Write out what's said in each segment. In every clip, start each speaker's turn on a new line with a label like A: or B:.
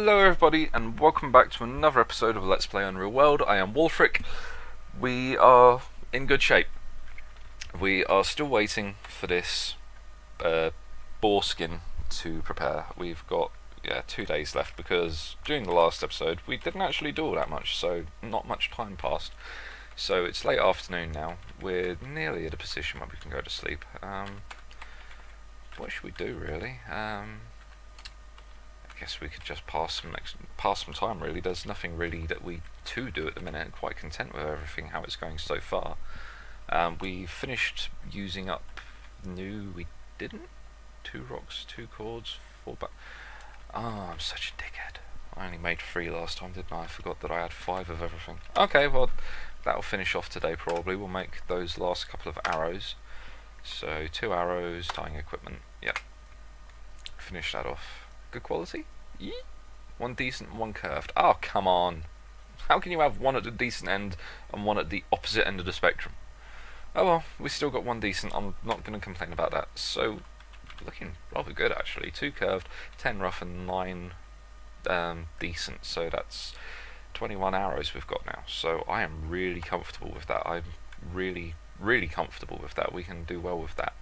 A: Hello everybody and welcome back to another episode of Let's Play Unreal World. I am Wolfric. We are in good shape. We are still waiting for this uh, boar skin to prepare. We've got yeah two days left because during the last episode we didn't actually do all that much, so not much time passed. So it's late afternoon now. We're nearly at a position where we can go to sleep. Um, what should we do really? Um, guess we could just pass some pass some time. Really, there's nothing really that we to do at the minute. I'm quite content with everything how it's going so far. Um, we finished using up new. We didn't. Two rocks, two cords, four back. Oh, I'm such a dickhead. I only made three last time, didn't I? I forgot that I had five of everything. Okay, well, that'll finish off today probably. We'll make those last couple of arrows. So, two arrows, tying equipment. Yep. Finish that off. Good quality? One decent, one curved. Oh, come on. How can you have one at the decent end and one at the opposite end of the spectrum? Oh well, we still got one decent. I'm not going to complain about that. So, looking rather good actually. Two curved, ten rough, and nine um, decent. So that's 21 arrows we've got now. So I am really comfortable with that. I'm really, really comfortable with that. We can do well with that.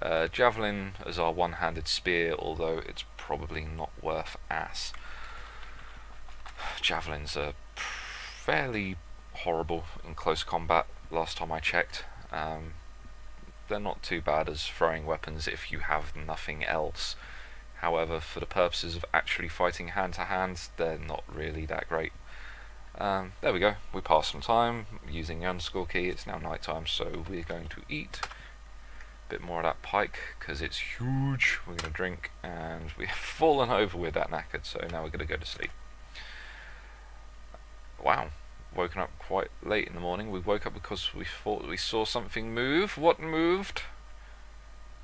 A: Uh, javelin as our one-handed spear, although it's probably not worth ass. Javelins are fairly horrible in close combat, last time I checked. Um, they're not too bad as throwing weapons if you have nothing else. However, for the purposes of actually fighting hand to hand, they're not really that great. Um, there we go, we passed some time using the underscore key, it's now night time, so we're going to eat bit more of that pike because it's huge. We're going to drink and we have fallen over with that knackered, so now we're going to go to sleep. Wow, woken up quite late in the morning. We woke up because we thought we saw something move. What moved?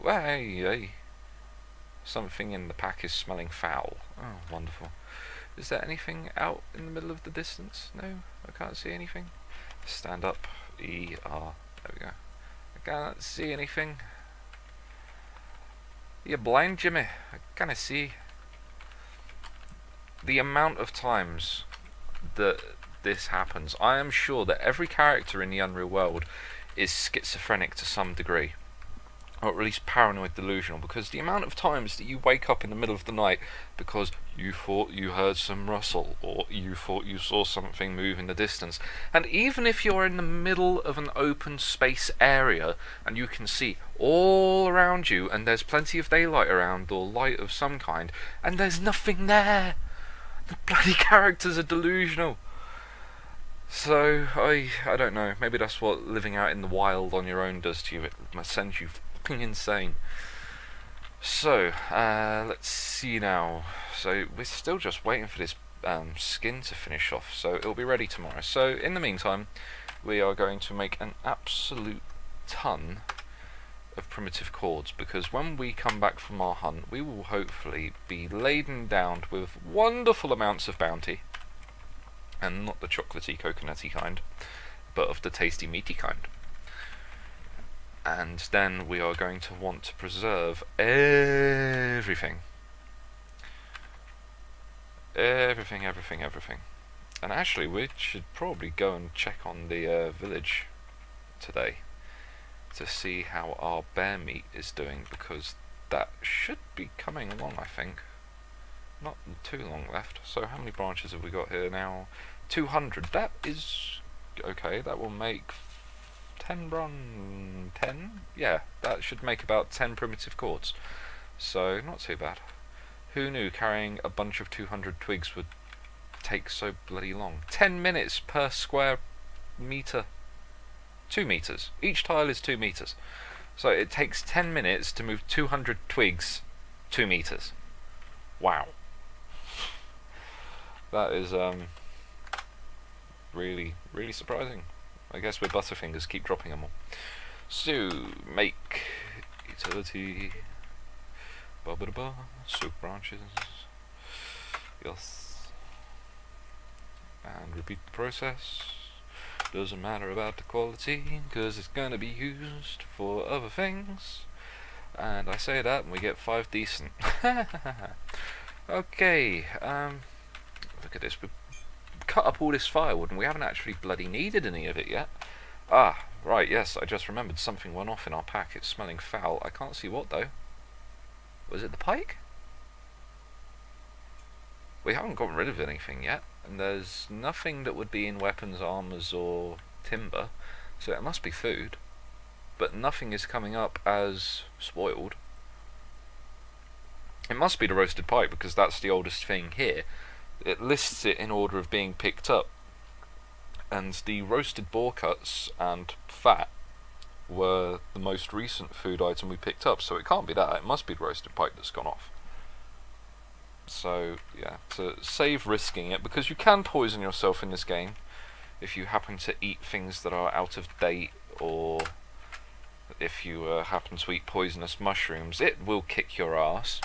A: Well, hey. Something in the pack is smelling foul. Oh, wonderful. Is there anything out in the middle of the distance? No, I can't see anything. Stand up. E R. There we go. Can't see anything. You're blind, Jimmy. I can't see. The amount of times that this happens, I am sure that every character in the Unreal World is schizophrenic to some degree or at least paranoid delusional because the amount of times that you wake up in the middle of the night because you thought you heard some rustle or you thought you saw something move in the distance and even if you're in the middle of an open space area and you can see all around you and there's plenty of daylight around or light of some kind and there's nothing there the bloody characters are delusional so I I don't know. Maybe that's what living out in the wild on your own does to you. It sends you fucking insane. So, uh, let's see now. So, we're still just waiting for this um, skin to finish off, so it'll be ready tomorrow. So, in the meantime, we are going to make an absolute ton of primitive cords, because when we come back from our hunt, we will hopefully be laden down with wonderful amounts of bounty, and not the chocolatey, coconutty kind, but of the tasty, meaty kind and then we are going to want to preserve everything. Everything, everything, everything. And actually, we should probably go and check on the uh, village today to see how our bear meat is doing because that should be coming along, I think. Not too long left. So how many branches have we got here now? 200. That is okay. That will make 10 bronze, 10? Yeah, that should make about 10 primitive cords. So, not too bad. Who knew carrying a bunch of 200 twigs would take so bloody long? 10 minutes per square meter. 2 meters. Each tile is 2 meters. So it takes 10 minutes to move 200 twigs 2 meters. Wow. That is um really, really surprising. I guess we're Butterfingers keep dropping them all. So, make utility ba ba ba soak branches yes and repeat the process doesn't matter about the quality because it's gonna be used for other things and I say that and we get five decent Okay, um, look at this. We cut up all this firewood and we haven't actually bloody needed any of it yet. Ah, right, yes, I just remembered something went off in our pack. It's smelling foul. I can't see what, though. Was it the pike? We haven't gotten rid of anything yet, and there's nothing that would be in weapons, armors, or timber, so it must be food. But nothing is coming up as spoiled. It must be the roasted pike because that's the oldest thing here. It lists it in order of being picked up. And the roasted boar cuts and fat were the most recent food item we picked up, so it can't be that. It must be the roasted pike that's gone off. So, yeah, to save risking it, because you can poison yourself in this game if you happen to eat things that are out of date or if you uh, happen to eat poisonous mushrooms, it will kick your ass.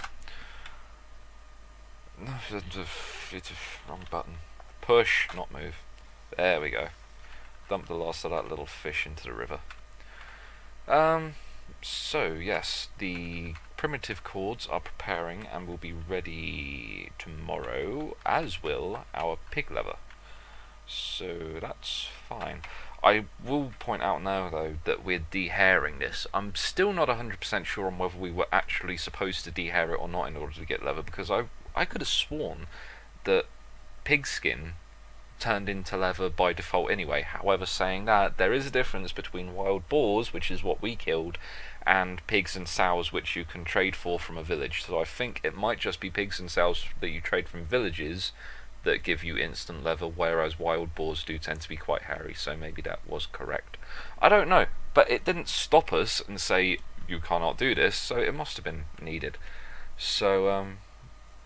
A: Wrong button. Push, not move. There we go. Dump the last of that little fish into the river. Um, so, yes, the primitive cords are preparing and will be ready tomorrow, as will our pig lever. So, that's fine. I will point out now, though, that we're dehairing this. I'm still not 100% sure on whether we were actually supposed to dehair it or not in order to get leather, because I I could have sworn that pigskin turned into leather by default anyway. However, saying that, there is a difference between wild boars, which is what we killed, and pigs and sows, which you can trade for from a village. So I think it might just be pigs and sows that you trade from villages that give you instant leather, whereas wild boars do tend to be quite hairy, so maybe that was correct. I don't know, but it didn't stop us and say, you cannot do this, so it must have been needed. So, um,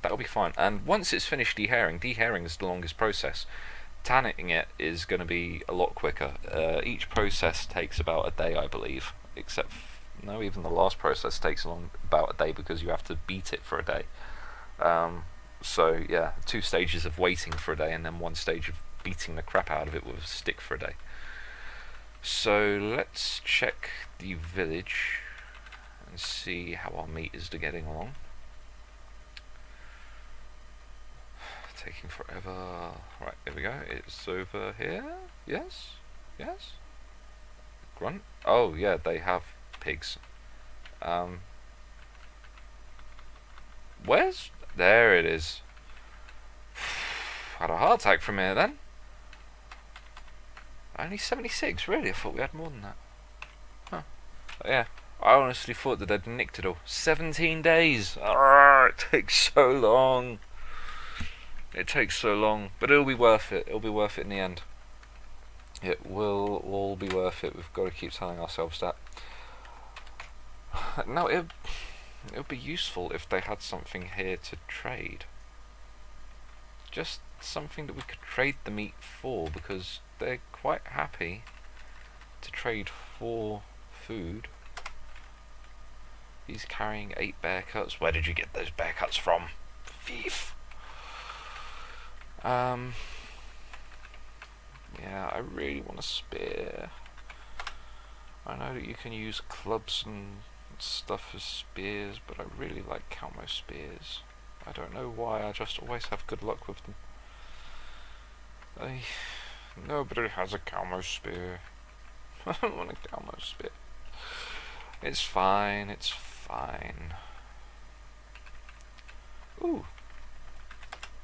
A: that'll be fine. And once it's finished dehairing, dehairing is the longest process. Tanning it is going to be a lot quicker. Uh, each process takes about a day, I believe, except no, even the last process takes about a day because you have to beat it for a day. Um, so yeah, two stages of waiting for a day and then one stage of beating the crap out of it with a stick for a day. So let's check the village and see how our meat is getting along. Taking forever. Right, there we go. It's over here. Yes? Yes? Grunt? Oh, yeah, they have pigs. Um, where's... There it is. Had a heart attack from here then. Only 76, really? I thought we had more than that. Huh. But yeah, I honestly thought that they'd nicked it all. 17 days! Arrgh, it takes so long. It takes so long, but it'll be worth it. It'll be worth it in the end. It will all be worth it. We've got to keep telling ourselves that. Now, it would be useful if they had something here to trade. Just something that we could trade the meat for, because they're quite happy to trade for food. He's carrying eight bear cuts. Where did you get those bear cuts from? Thief! Um, yeah, I really want a spear. I know that you can use clubs and stuff as spears, but I really like Kaumo spears. I don't know why, I just always have good luck with them. I, nobody has a Kaumo spear. I don't want a Kaumo spear. It's fine, it's fine. Ooh,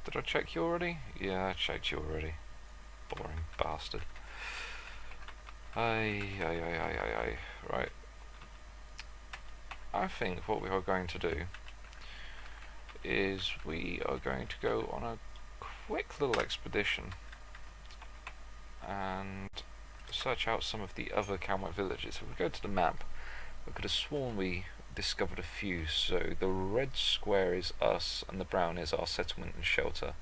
A: did I check you already? Yeah, I checked you already. Boring bastard. Aye, aye, aye, aye, aye. Right. I think what we are going to do is we are going to go on a quick little expedition and search out some of the other Kaumo villages. If we go to the map, I could have sworn we discovered a few. So the red square is us, and the brown is our settlement and shelter.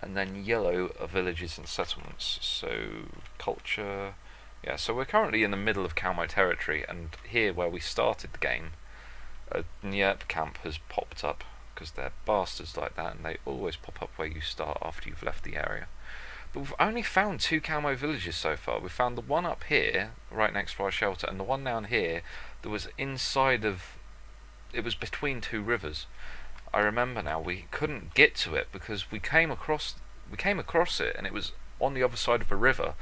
A: And then yellow are villages and settlements. So culture, yeah. So we're currently in the middle of Kaumo territory, and here where we started the game, a Nyerp camp has popped up because they're bastards like that, and they always pop up where you start after you've left the area. But we've only found two Kaumo villages so far. We found the one up here, right next to our shelter, and the one down here that was inside of. It was between two rivers. I remember now we couldn't get to it because we came across we came across it and it was on the other side of a river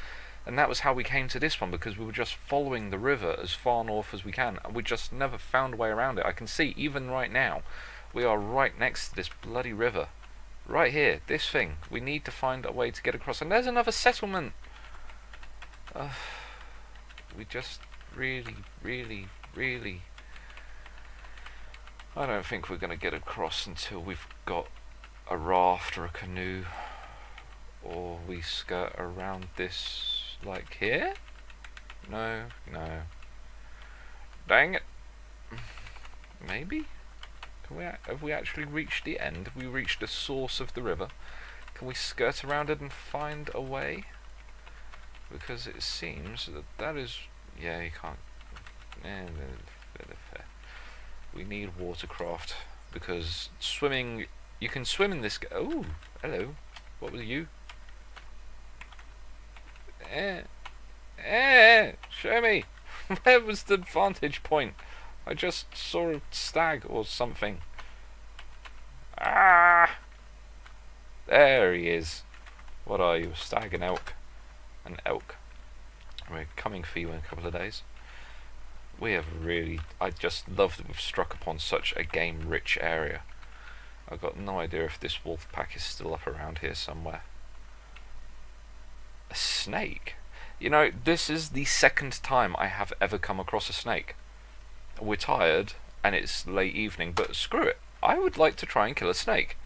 A: and that was how we came to this one because we were just following the river as far north as we can and we just never found a way around it. I can see even right now we are right next to this bloody river. Right here, this thing. We need to find a way to get across. And there's another settlement. Uh, we just really, really, really... I don't think we're going to get across until we've got a raft or a canoe. Or we skirt around this, like here? No, no. Dang it. Maybe? Can we, have we actually reached the end? Have we reached the source of the river? Can we skirt around it and find a way? Because it seems that that is... Yeah, you can't... We need watercraft. Because swimming... You can swim in this... Oh, hello. What was you? Eh. Eh, show me. Where was the vantage point? I just saw a stag or something. Ah! There he is. What are you, a stag, and elk? An elk. We're coming for you in a couple of days. We have really... I just love that we've struck upon such a game-rich area. I've got no idea if this wolf pack is still up around here somewhere. A snake? You know, this is the second time I have ever come across a snake we're tired and it's late evening, but screw it. I would like to try and kill a snake.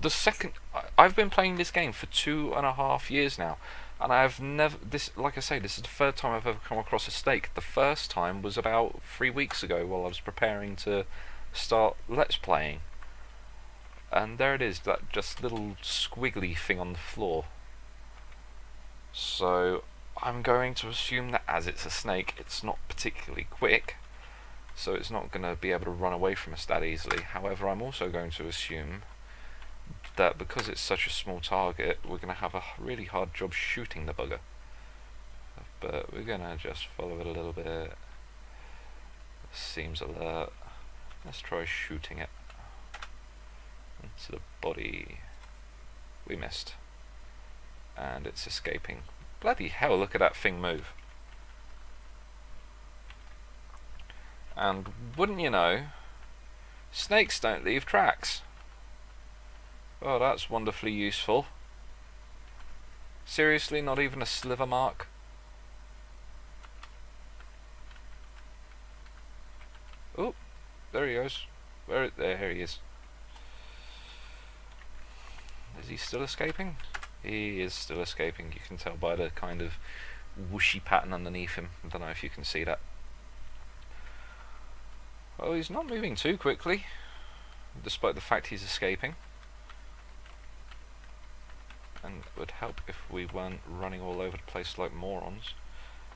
A: The second I've been playing this game for two and a half years now, and I've never this like I say this is the third time I've ever come across a snake. The first time was about three weeks ago while I was preparing to start Let's Playing, and there it is, that just little squiggly thing on the floor. So I'm going to assume that as it's a snake, it's not particularly quick so it's not going to be able to run away from us that easily. However, I'm also going to assume that because it's such a small target, we're going to have a really hard job shooting the bugger. But we're going to just follow it a little bit. Seems alert. Let's try shooting it. Into the body. We missed. And it's escaping. Bloody hell, look at that thing move. And wouldn't you know, snakes don't leave tracks. Oh, that's wonderfully useful. Seriously, not even a sliver mark? Oh, there he goes. Where? There he is. Is he still escaping? He is still escaping. You can tell by the kind of whooshy pattern underneath him. I don't know if you can see that. Well, he's not moving too quickly, despite the fact he's escaping. And it would help if we weren't running all over the place like morons.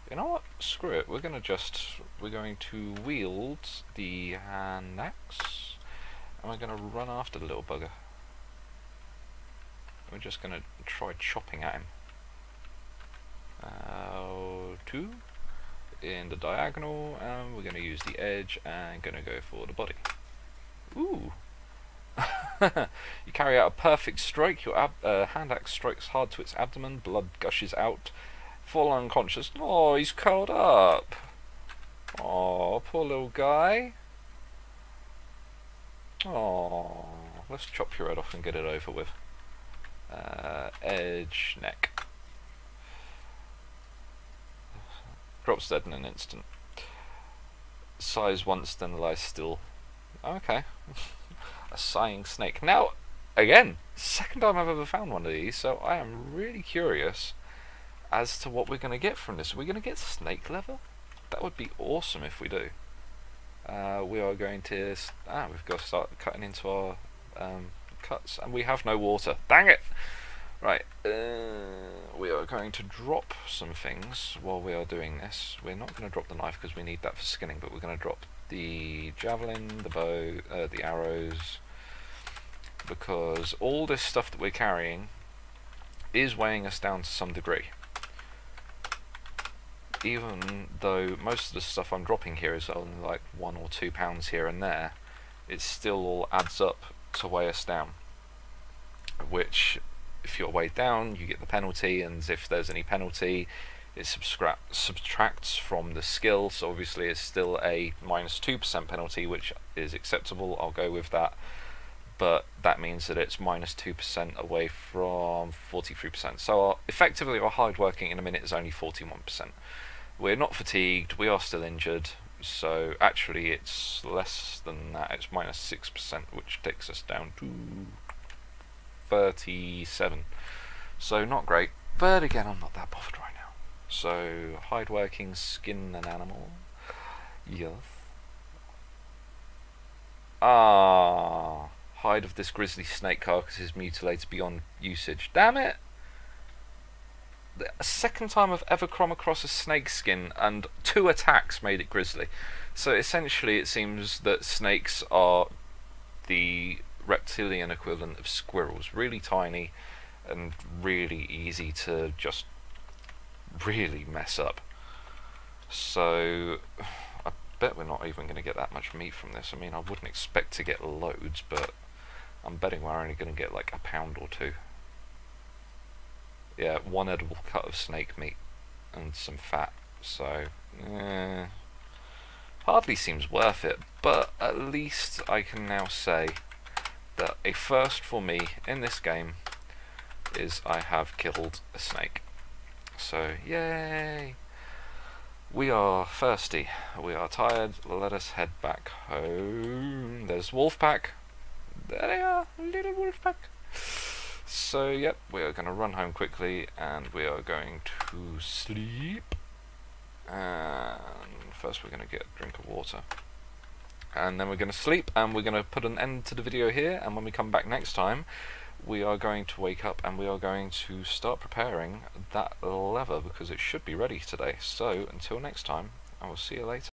A: You know what? Screw it. We're gonna just we're going to wield the hand axe, and we're gonna run after the little bugger. We're just gonna try chopping at him. Uh, two in the diagonal and we're going to use the edge and going to go for the body. Ooh! you carry out a perfect strike, your uh, hand axe strikes hard to its abdomen, blood gushes out, fall unconscious. Oh, he's curled up! Oh, poor little guy. Oh, let's chop your head off and get it over with. Uh, edge, neck. Drops dead in an instant. Sighs once, then lies still. Okay. a sighing snake. Now, again, second time I've ever found one of these, so I am really curious as to what we're going to get from this. We're we going to get snake leather? That would be awesome if we do. Uh, we are going to... Ah, we've got to start cutting into our um, cuts. And we have no water. Dang it! Right, uh, we are going to drop some things while we are doing this. We're not going to drop the knife because we need that for skinning, but we're going to drop the javelin, the bow, uh, the arrows, because all this stuff that we're carrying is weighing us down to some degree. Even though most of the stuff I'm dropping here is only like one or two pounds here and there, it still all adds up to weigh us down. Which, if you're weighed down, you get the penalty, and if there's any penalty, it subtracts from the skill. So obviously, it's still a minus two percent penalty, which is acceptable. I'll go with that. But that means that it's minus two percent away from forty-three percent. So our, effectively, our hard working in a minute is only forty-one percent. We're not fatigued. We are still injured so actually it's less than that, it's minus 6%, which takes us down to 37. So not great, but again I'm not that bothered right now. So hide working, skin an animal, yes. Ah, hide of this grizzly snake carcass is mutilated beyond usage. Damn it! the second time I've ever come across a snake skin, and two attacks made it grizzly. So essentially, it seems that snakes are the reptilian equivalent of squirrels, really tiny and really easy to just really mess up. So I bet we're not even going to get that much meat from this. I mean, I wouldn't expect to get loads, but I'm betting we're only going to get like a pound or two yeah, one edible cut of snake meat and some fat. So, eh, hardly seems worth it, but at least I can now say that a first for me in this game is I have killed a snake. So, yay! We are thirsty, we are tired, let us head back home. There's Wolfpack. There they are, little Wolfpack. So, yep, we are going to run home quickly and we are going to sleep. And first we're going to get a drink of water. And then we're going to sleep and we're going to put an end to the video here. And when we come back next time, we are going to wake up and we are going to start preparing that lever because it should be ready today. So, until next time, I will see you later.